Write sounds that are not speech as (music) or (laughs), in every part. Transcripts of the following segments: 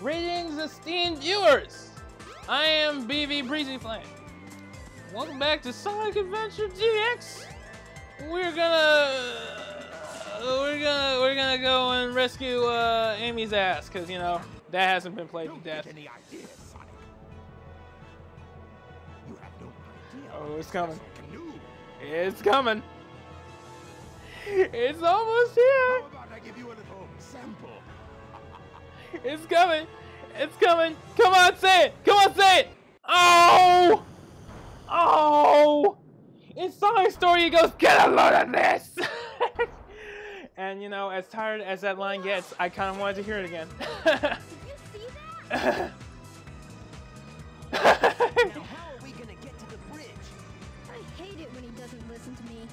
Greetings, esteemed viewers! I am BV Breezy Flame. Welcome back to Sonic Adventure DX. We're gonna, we're gonna, we're gonna go and rescue uh, Amy's ass, cause you know that hasn't been played to death. Any ideas, Sonic? You have no idea. Oh, it's coming! It's coming! It's almost here! How about I give you a little sample? It's coming! It's coming! Come on, say it! Come on, say it! Oh! Oh! In Sonic Story, he goes, Get a load of this! (laughs) and you know, as tired as that line gets, I kind of wanted to hear it again. Did you (laughs) see that? (laughs) Now, how are we gonna get to the bridge? I hate it when he doesn't listen to me.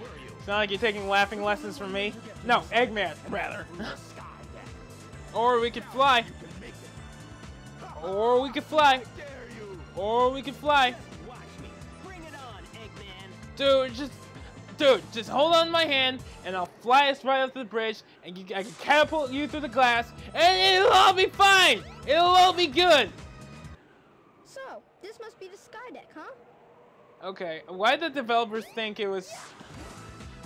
I guess you were you? Sonic, you taking laughing lessons from me? No, Eggman, rather. The sky then. or we could fly. You can make it. Or we could fly. I dare you. Or we could fly. Watch me. Bring it on, Eggman. Dude, just, dude, just hold on to my hand, and I'll fly us right up to the bridge, and you, I can catapult you through the glass, and it'll all be fine. It'll all be good. so, this must be the sky deck, huh? Okay, why did the developers think it was,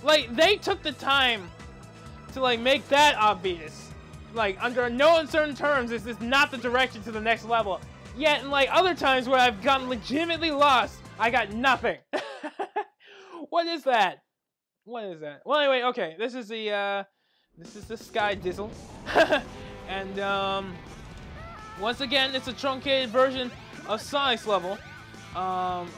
like, they took the time to like make that obvious. Like, under no uncertain terms, this is not the direction to the next level. Yet, in like other times where I've gotten legitimately lost, I got nothing. (laughs) what is that? What is that? Well, anyway, okay, this is the, uh, this is the Sky Dizzle. (laughs) and, um, once again, it's a truncated version of Sonic's level. Um,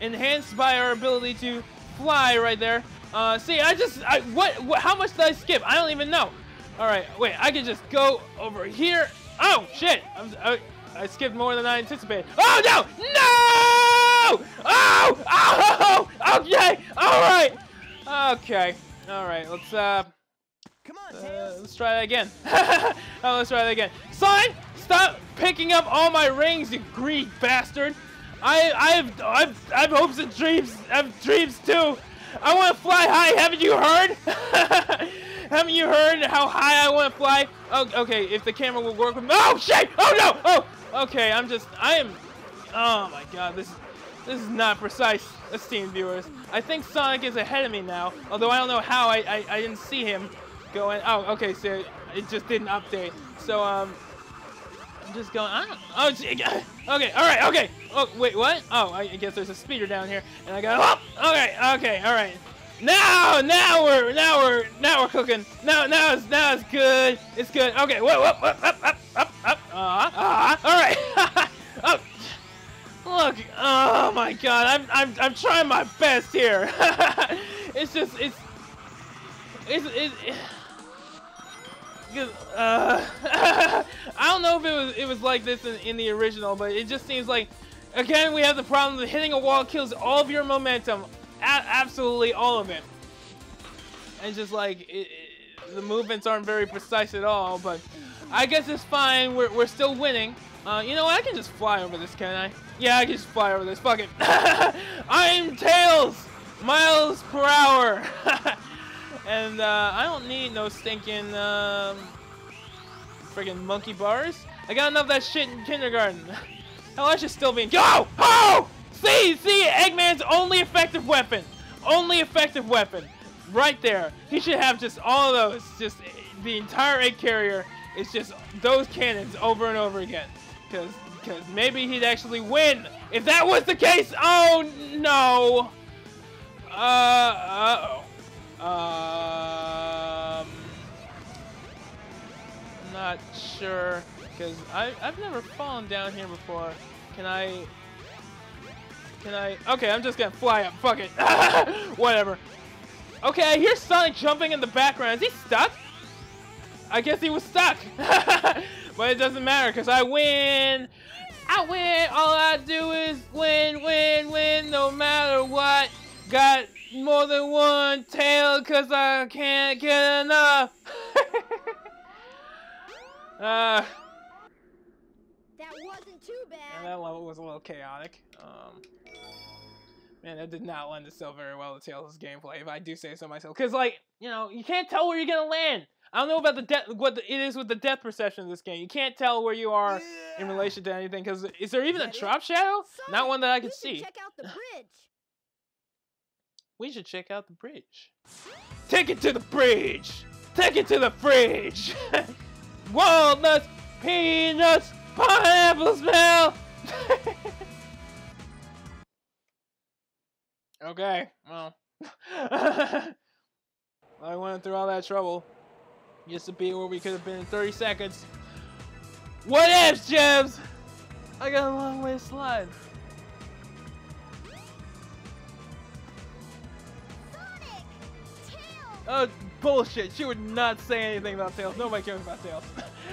enhanced by our ability to fly right there. Uh, see, I just, I, what, what, how much did I skip? I don't even know. All right, wait, I can just go over here. Oh, shit. I'm, I, I skipped more than I anticipated. Oh, no! No! Oh! Oh! (laughs) Okay, all right. Okay, all right, let's, uh, Come on, uh, let's try that again. (laughs) oh, let's try that again. Son, stop picking up all my rings, you greedy bastard. I, I have, I've, I have hopes and dreams. I have dreams too. I want to fly high. Haven't you heard? (laughs) Haven't you heard how high I want to fly? Oh, okay. If the camera will work with me. Oh shit! Oh no! Oh, okay. I'm just, I am. Oh my god, this, this is not precise, esteemed viewers. I think Sonic is ahead of me now. Although I don't know how. I, I, I didn't see him going. Oh, okay. So it just didn't update. So um. I'm just going. Don't, oh, okay. All right. Okay. Oh, wait. What? Oh, I guess there's a speeder down here, and I got. Oh, okay. Okay. All right. Now, now we're, now we're, now we're cooking. Now, now it's, now it's good. It's good. Okay. Whoa, whoa, whoa, up, up, up, up. Uh, uh, all right. (laughs) oh. Look. Oh my God. I'm, I'm, I'm trying my best here. (laughs) it's just, it's, it's, it's. it, because, uh, (laughs) I don't know if it was it was like this in, in the original, but it just seems like again we have the problem that hitting a wall kills all of your momentum, a- absolutely all of it, and just like it, it- the movements aren't very precise at all. But I guess it's fine. We're we're still winning. Uh, you know what? I can just fly over this, can I? Yeah, I can just fly over this. Fuck it. (laughs) I'm Tails, miles per hour. (laughs) And uh, I don't need no stinking um, friggin' monkey bars. I got enough of that shit in kindergarten. (laughs) Hell, I should still be in. Go! Oh! See, see, Eggman's only effective weapon, only effective weapon, right there. He should have just all of those. Just the entire egg carrier is just those cannons over and over again. Cause, cause maybe he'd actually win. If that was the case, oh no. Uh, uh-oh. Um, I'm not sure because I've never fallen down here before. Can I? Can I? Okay, I'm just gonna fly up. Fuck it. (laughs) Whatever. Okay, I hear Sonic jumping in the background. Is he stuck? I guess he was stuck. (laughs) but it doesn't matter because I win. I win. All I do is win, win, win, no matter what. Got more than one tail because I can't get enough. (laughs) uh, That wasn't too and bad. that level was a little chaotic. Um, man, that did not lend itself very well to Tails' gameplay, if I do say so myself. Because, like, you know, you can't tell where you're going to land. I don't know about the death. What the, it is with the death perception of this game. You can't tell where you are in relation to anything. Because is there even a drop shadow? Not one that I can see. Check out the bridge. We should check out the bridge. Take it to the bridge. Take it to the fridge. (laughs) Walnuts, peanuts, pineapple smell. (laughs) okay, well. (laughs) I went through all that trouble just to be where we could have been in 30 seconds. What ifs, Jebs? I got a long way to slide. Oh, bullshit. She would not say anything about Tails. Nobody cares about Tails.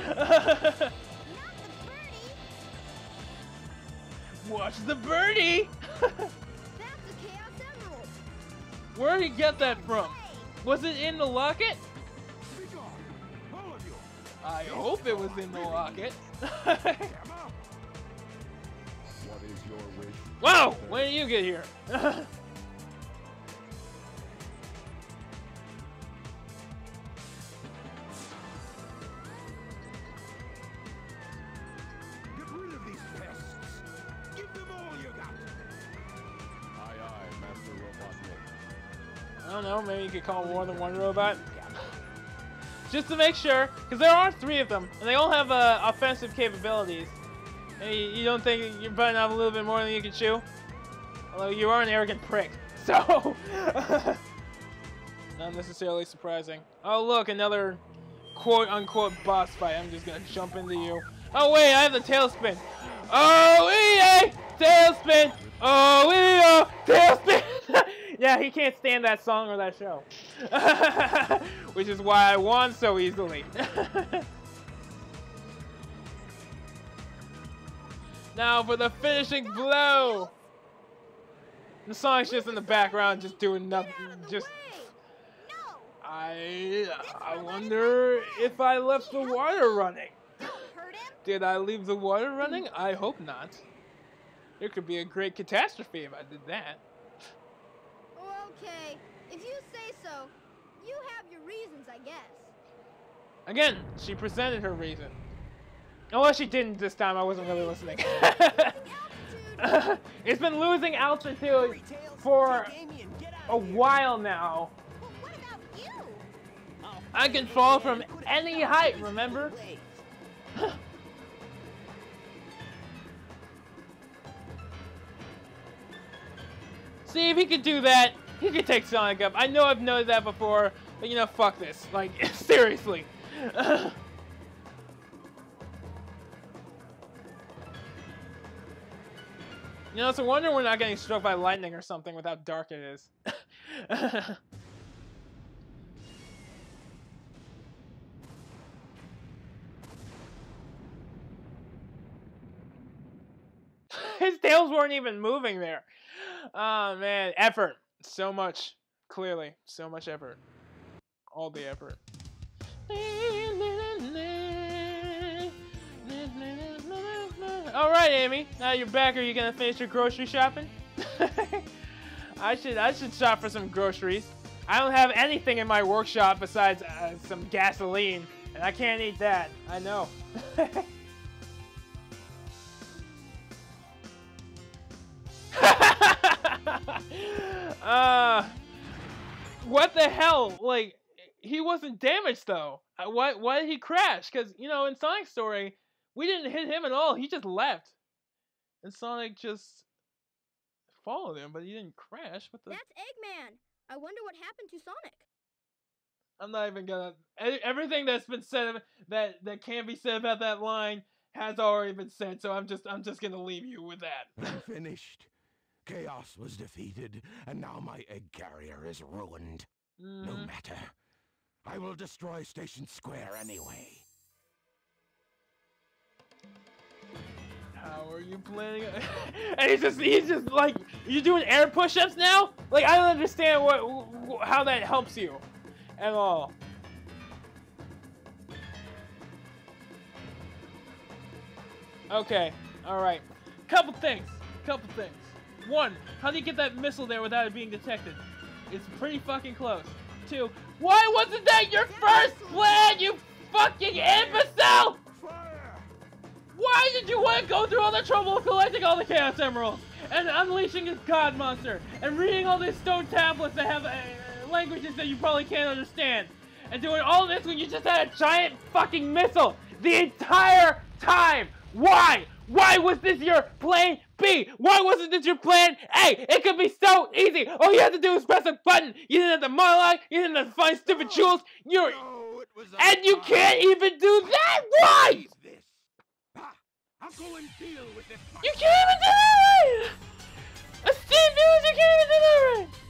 The! (laughs) Watch the birdie! That's a Chaos Emerald! Where did he get that from? Was it in the locket? Be gone, all of you. I hope it was in the locket. (laughs) What is your wish? wow! When did you get here? (laughs) know. Maybe you could call more than one robot. Just to make sure, because there are three of them, and they all have uh, offensive capabilities. And you, you don't think you're biting off a little bit more than you can chew? Although you are an arrogant prick, (laughs) so (laughs) not necessarily surprising. Oh look, another quote unquote boss fight. I'm just gonna jump into you. Oh wait, I have the tailspin. Oh yeah, tailspin. Oh yeah, tailspin. (laughs) yeah, he can't stand that song or that show, (laughs) which is why I won so easily. (laughs) now for the finishing blow. The song's just in the background, just doing nothing. out of the Just! No! I I wonder if I left the water running. Don't hurt him! Did I leave the water running? I hope not. There could be a great catastrophe if I did that. Okay, if you say so, you have your reasons, I guess. Again, she presented her reason. Oh, Unless she didn't this time, I wasn't really listening. (laughs) It's been losing altitude for Take Amy and get out a while now. Well, what about you? I'll can fall from and put it any height, remember? (laughs) See, if he could do that, he could take Sonic up. I know I've noted that before, but you know, fuck this. Like, (laughs) seriously. you know, it's a wonder we're not getting struck by lightning or something with how dark it is. (laughs) His tails weren't even moving there. Oh man, effort. So much. Clearly, so much effort. All the effort. All right, Amy. Now you're back. Are you gonna finish your grocery shopping? (laughs) I should. I should shop for some groceries. I don't have anything in my workshop besides uh, some gasoline, and I can't eat that. I know. (laughs) the hell? Like, he wasn't damaged though. Uh, Why? Why did he crash? Because you know, in Sonic's story, we didn't hit him at all. He just left, and Sonic just followed him, but he didn't crash. What the? That's Eggman. I wonder what happened to Sonic. I'm not even gonna. Everything that's been said that that can be said about that line has already been said. So I'm just I'm just gonna leave you with that. I'm (laughs) finished. Chaos was defeated, and now my egg carrier is ruined. No Mhm. matter. I will destroy Station Square anyway. How are you planning? (laughs) and he's just he's just like you're doing air push-ups now? Like I don't understand what wh- how that helps you at all. Okay, all right. Couple things. Couple things. One, how do you get that missile there without it being detected? It's pretty fucking close. Two, Why wasn't that your first plan, you fucking imbecile? Why did you want to go through all the trouble of collecting all the Chaos Emeralds and unleashing this God Monster and reading all these stone tablets that have uh, languages that you probably can't understand and doing all this when you just had a giant fucking missile the entire time? Why? Why was this your plan B? Why wasn't this your plan A? It could be so easy. All you had to do was press a button. You didn't have to monologue. You didn't have to find stupid jewels. You're No, it was a and you can't even do that. Why? I'll go and deal with this. You can't even do that right! Steve News, you can't even do that right!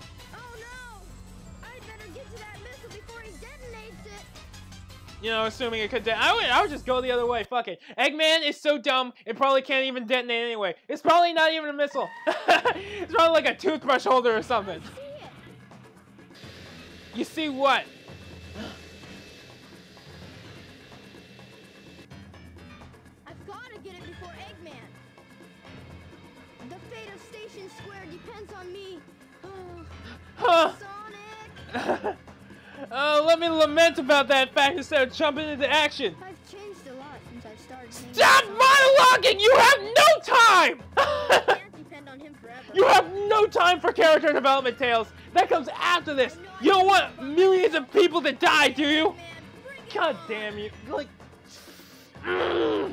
You know, assuming it could de- I would, I would just go the other way, fuck it. Eggman is so dumb, it probably can't even detonate anyway. It's probably not even a missile. (laughs) it's probably like a toothbrush holder or something. You see what? I've got to get it before Eggman. The fate of Station Square depends on me. Huh? (gasps) Sonic! (laughs) Uh, let me lament about that fact instead of jumping into action. I've changed a lot since I started Stop monologuing! You have no time! (laughs) I can't depend on him forever. You have no time for character development, Tails. That comes after this. You don't want millions of people to die, do you? Man, bring it God damn you. Like. (laughs)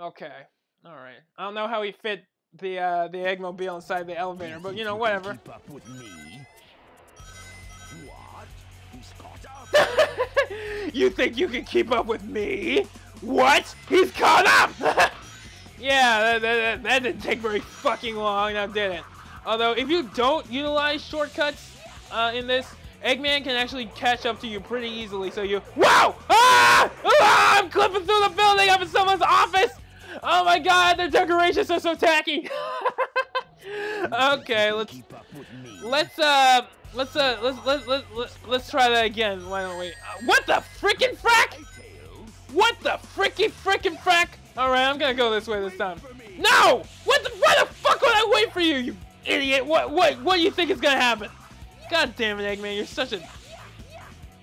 okay. Alright. I don't know how he fit the uh, the Eggmobile inside the elevator, but you know, whatever. Keep up with me. What? He's caught up. (laughs) you think you can keep up with me? What? He's caught up! (laughs) yeah, that, that, that didn't take very fucking long, now did it? Although, if you don't utilize shortcuts uh, in this, Eggman can actually catch up to you pretty easily, so you- WOW! Ah! ah! I'm clipping through the building, I'm in someone's office! Oh my god, their decorations are so tacky! (laughs) okay, let's Keep up with me. Let's uh, let's uh, let's let's let's let's, let's try that again. Why don't we? Uh, what the freaking frack? What the fricky frickin' frack? All right, I'm gonna go this way this time. No! What the? Why the fuck would I wait for you, you idiot? What what what do you think is gonna happen? God damn it, Eggman, you're such a.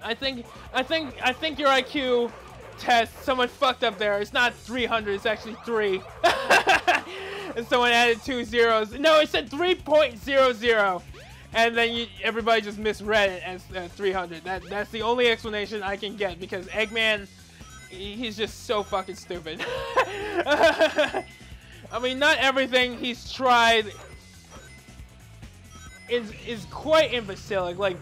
I think I think I think your IQ test someone fucked up there. It's not 300, it's actually three. (laughs) and someone added two zeros. No, it said 3.00. And then you, everybody just misread it as uh, 300. That that's the only explanation I can get because Eggman, he's just so fucking stupid. (laughs) I mean, not everything he's tried is is quite imbecilic. Like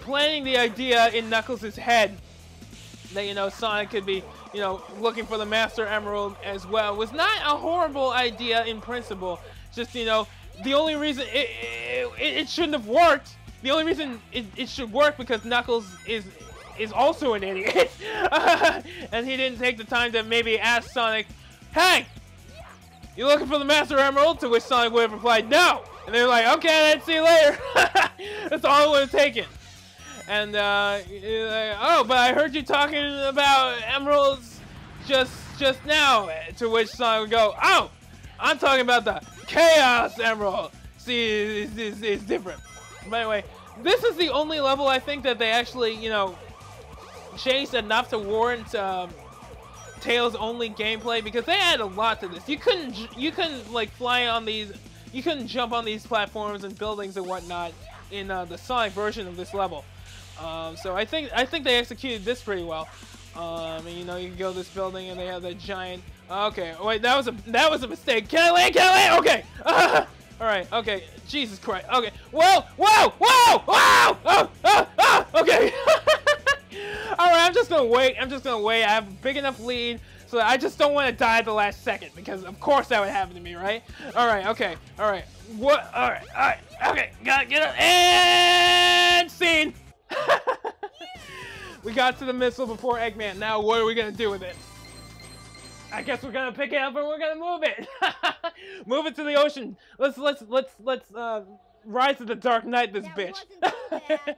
planning the idea in Knuckles' head that you know Sonic could be you know looking for the Master Emerald as well was not a horrible idea in principle. Just you know the only reason it it, it, shouldn't have worked. The only reason it, it should work because Knuckles is is also an idiot, (laughs) and he didn't take the time to maybe ask Sonic, "Hey, you looking for the Master Emerald?" To which Sonic would have replied, "No." And they're like, "Okay, then see you later." (laughs) That's all it would have taken. And uh, like, oh, but I heard you talking about emeralds just just now. To which Sonic would go, oh, I'm talking about the Chaos Emerald. See, it's, it's, it's different. But anyway, this is the only level I think that they actually, you know, changed enough to warrant um, Tails only gameplay because they added a lot to this. You couldn't you couldn't like fly on these you couldn't jump on these platforms and buildings and whatnot in uh, the Sonic version of this level. Um, so I think I think they executed this pretty well. Um, and, you know you can go to this building and they have that giant. Okay, wait that was a that was a mistake. Can I land? Can I land? Okay. (laughs) all right. Okay. Jesus Christ. Okay. Whoa! Whoa! Whoa! Whoa! Oh! Oh! Oh! Okay. (laughs) all right. I'm just gonna wait. I'm just gonna wait. I have a big enough lead. So I just don't want to die at the last second because of course that would happen to me, right? All right, okay, all right. What? All right, all right, okay. Gotta get up and scene. (laughs) we got to the missile before Eggman. Now what are we gonna do with it? I guess we're gonna pick it up and we're gonna move it. (laughs) move it to the ocean. Let's let's let's let's uh, rise to the dark knight. This That bitch. wasn't too bad.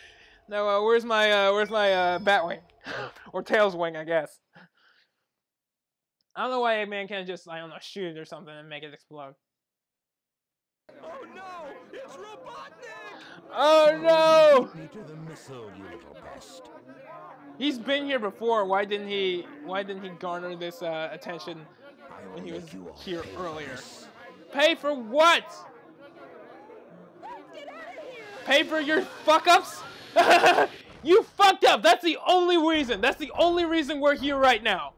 (laughs) now uh, where's my uh, where's my uh, Batwing or Tails wing? I guess. I don't know why Eggman can't just I don't know shoot it or something and make it explode. Oh no! It's Robotnik! Oh no! The missile, you little pest. He's been here before. Why didn't he? Why didn't he garner this uh, attention when he was make you all here earlier? Pay for what? Pay for your fuck ups? (laughs) you fucked up. That's the only reason. That's the only reason we're here right now.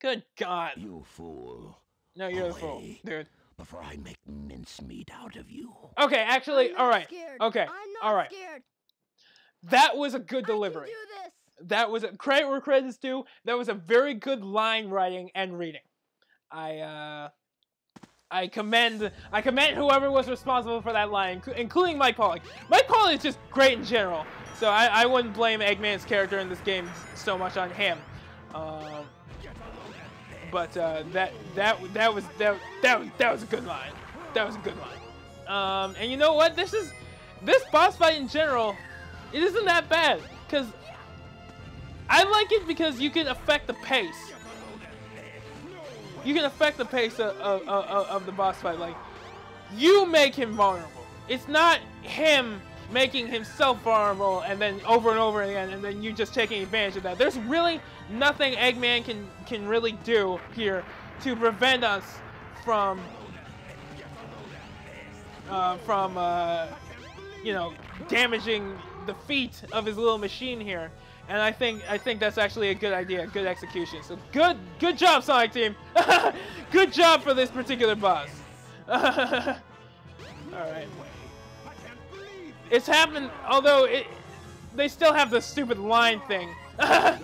Good God. You fool. No, you're the fool, dude. Before I make mincemeat out of you. Okay, actually, I'm not all right. Scared. Okay, I'm not all right. scared. That was a good I can delivery. do this. That was a credit where credit's due. That was a very good line writing and reading. I uh, I commend I commend whoever was responsible for that line, including Mike Pollock. Mike Pollock is just great in general, so I, I wouldn't blame Eggman's character in this game so much on him. Um, but uh, that that that was that that that was a good line. That was a good line. Um, and you know what? This is this boss fight in general. It isn't that bad because I like it because you can affect the pace. You can affect the pace of, of, of, of the boss fight. Like, you make him vulnerable. It's not him making himself vulnerable and then over and over again, and then you just taking advantage of that. There's really nothing Eggman can can really do here to prevent us from uh, from uh, you know damaging the feet of his little machine here. And I think I think that's actually a good idea, good execution. So good good job, Sonic Team. (laughs) good job for this particular boss. (laughs) All right. It's happened, although it, they still have the stupid line thing. (laughs)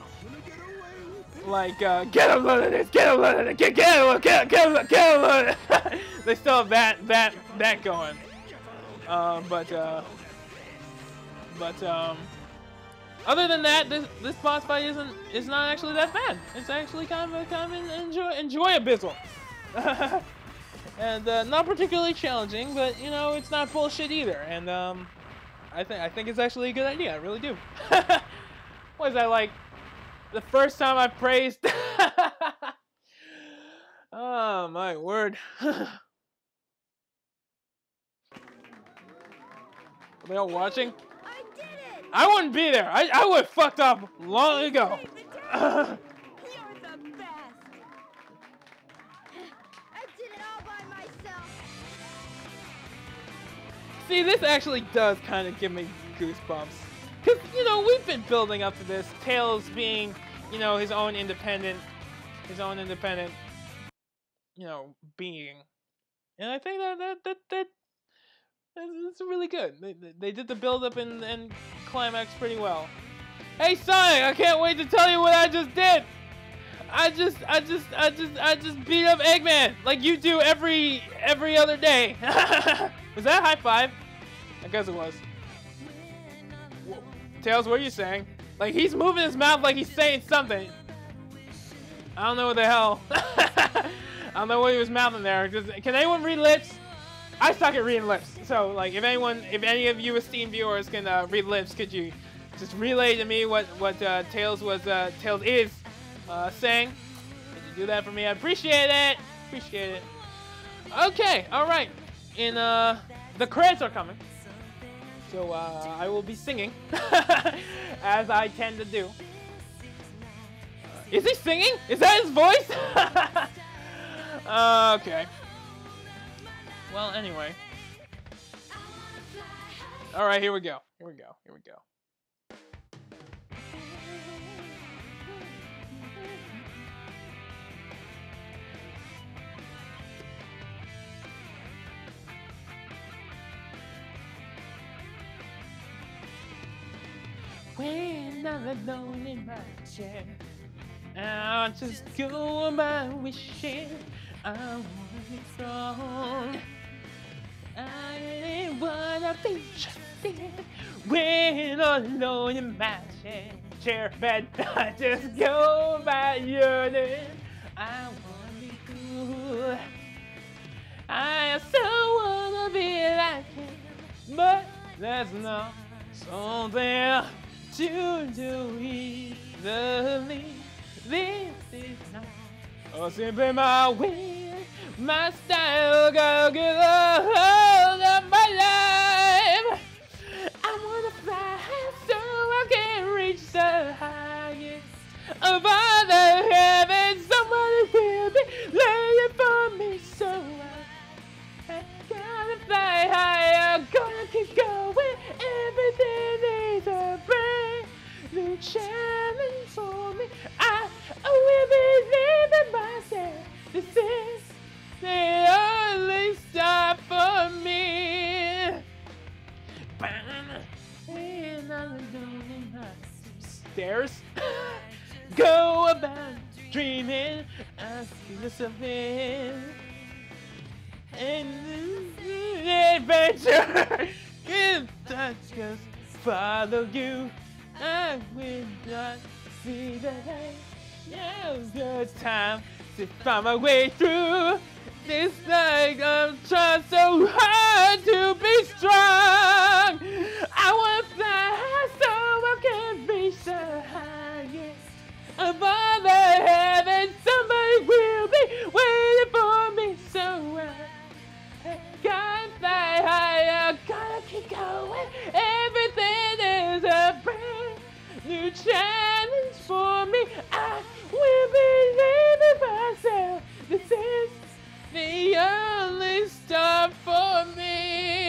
like, uh, get him loaded this, get him loaded this, get, get him, get, get get him loaded. (laughs) they still have that, that, that going. Um, but, uh, but, um, other than that, this, this boss fight isn't, is not actually that bad. It's actually kind of, kind of enjoy, enjoyable. (laughs) and, uh, not particularly challenging, but, you know, it's not bullshit either. And, um, I think, I think it's actually a good idea. I really do. (laughs) what is that like? the first time I praised. (laughs) oh my word. (laughs) Are they all watching? I did it. I wouldn't be there. I, I would have fucked up long ago. See, this actually does kind of give me goosebumps. Because, you know, we've been building up to this. Tails being, you know, his own independent, his own independent, you know, being. And I think that, that, that, that that's really good. They, they- did the build up and, and climax pretty well. Hey, Sonic, I can't wait to tell you what I just did. I just, I just, I just, I just beat up Eggman like you do every, every other day. (laughs) was that high five? I guess it was. Tails, what are you saying? Like he's moving his mouth like he's saying something. I don't know what the hell. (laughs) I don't know what he was mouthing there. Can anyone read lips? I suck at reading lips. So like, if anyone, if any of you esteemed viewers can uh, read lips, could you just relay to me what what uh, Tails was uh, Tails is uh, saying? Could you do that for me? I appreciate it. Appreciate it. Okay, all right. And uh, the credits are coming. So uh, I will be singing, (laughs) as I tend to do. Is he singing? Is that his voice? (laughs) Uh, okay. Well, anyway. All right, here we go. Here we go. Here we go. When I'm alone in my chair, I'll just go about wishing I was strong. I didn't wanna be trusted when alone in my chair, chair bed. I (laughs) just go about yearning. I wanna be cool. I so wanna be like him, but there's no something to do easily. This is not or simply my way my style, go get a hold of my life. I wanna fly so I can reach the highest of all the heavens. To find my way through. This night I'm trying so hard to be strong. I wanna fly high so I can reach the highest all the heavens. Somebody will be waiting for me, so I gotta fly higher, gotta keep going. Everything is a brand new challenge for me. I will believe in This is the only stop for me.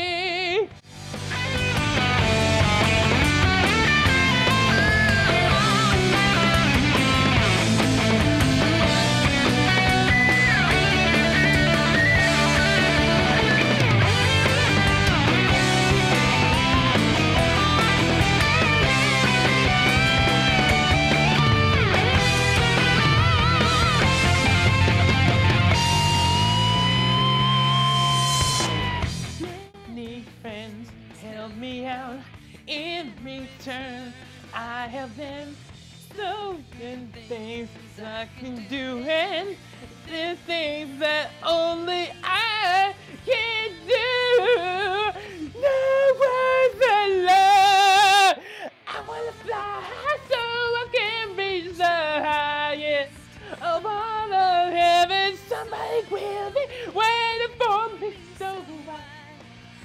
Somebody will be waiting for me so I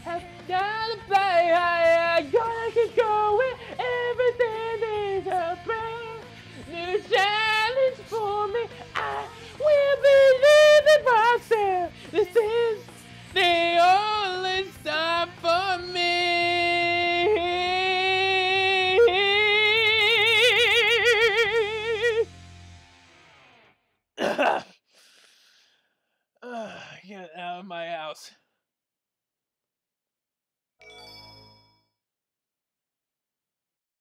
have gotta fly high, I gotta keep going.